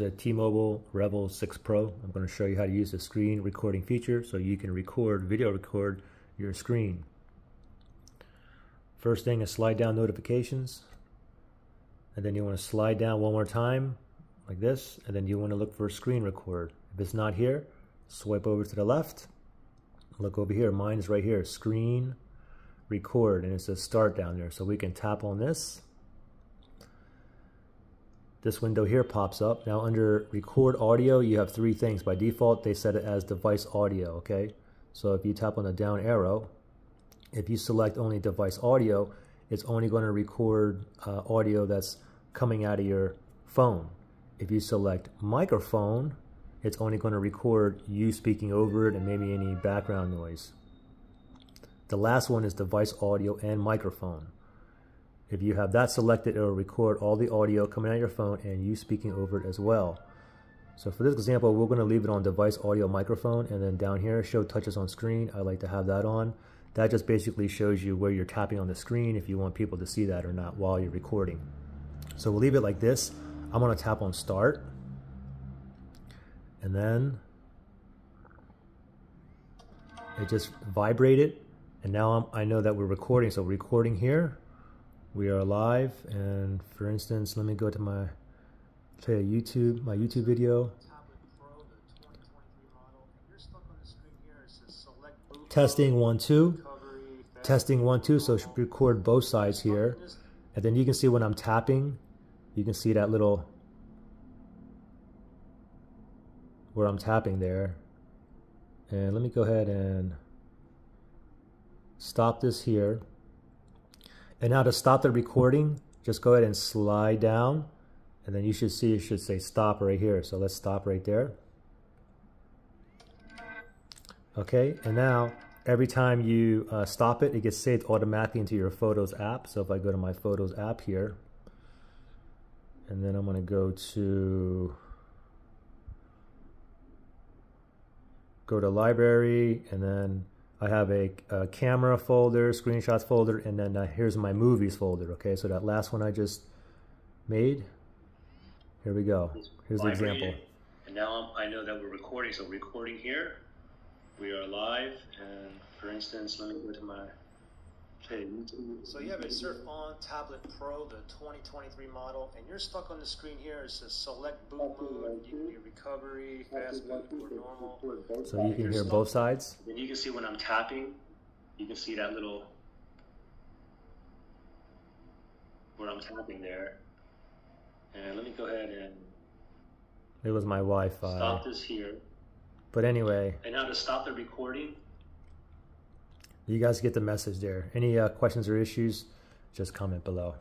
a T-Mobile REVVL 6 Pro. I'm going to show you how to use the screen recording feature so you can record, video record your screen. First thing is slide down notifications. And then you want to slide down one more time like this. And then you want to look for screen record. If it's not here, swipe over to the left. Look over here. Mine is right here. Screen record. And it says start down there. So we can tap on this this window here pops up. Now under record audio, you have three things. By default, they set it as device audio, okay? So if you tap on the down arrow, if you select only device audio, it's only going to record uh, audio that's coming out of your phone. If you select microphone, it's only going to record you speaking over it and maybe any background noise. The last one is device audio and microphone. If you have that selected, it will record all the audio coming out of your phone and you speaking over it as well. So for this example, we're going to leave it on device audio microphone and then down here, show touches on screen. I like to have that on. That just basically shows you where you're tapping on the screen if you want people to see that or not while you're recording. So we'll leave it like this. I'm going to tap on start. And then it just vibrated. And now I'm, I know that we're recording. So recording here we are live and for instance let me go to my play a YouTube my YouTube video. Testing one two. Testing one two so record both sides here. And then you can see when I'm tapping you can see that little where I'm tapping there. And let me go ahead and stop this here and now to stop the recording, just go ahead and slide down. And then you should see it should say stop right here. So let's stop right there. Okay, and now every time you uh, stop it, it gets saved automatically into your Photos app. So if I go to my Photos app here, and then I'm going to go to go to library and then I have a, a, camera folder, screenshots folder, and then uh, here's my movies folder. Okay, so that last one I just made, here we go. Here's the example. And now I'm, i know that we're recording, so recording here, we are live, and for instance, let me go to my so you have a Surf On Tablet Pro, the 2023 model, and you're stuck on the screen here. It says select boot mode, you can do recovery, fast boot, or normal. So you can hear both sides? Then you can see when I'm tapping, you can see that little, where I'm tapping there. And let me go ahead and it was my Wi-Fi. Stop this here. But anyway. And now to stop the recording, you guys get the message there. Any uh, questions or issues, just comment below.